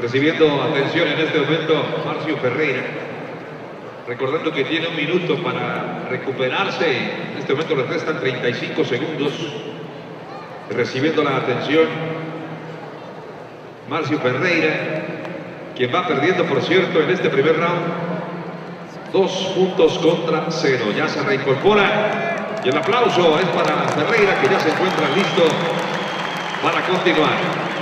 Recibiendo atención en este momento Marcio Ferreira. Recordando que tiene un minuto para recuperarse. En este momento le restan 35 segundos. Recibiendo la atención Marcio Ferreira, quien va perdiendo, por cierto, en este primer round. Dos puntos contra cero. Ya se reincorpora. Y el aplauso es para Ferreira, que ya se encuentra listo para continuar.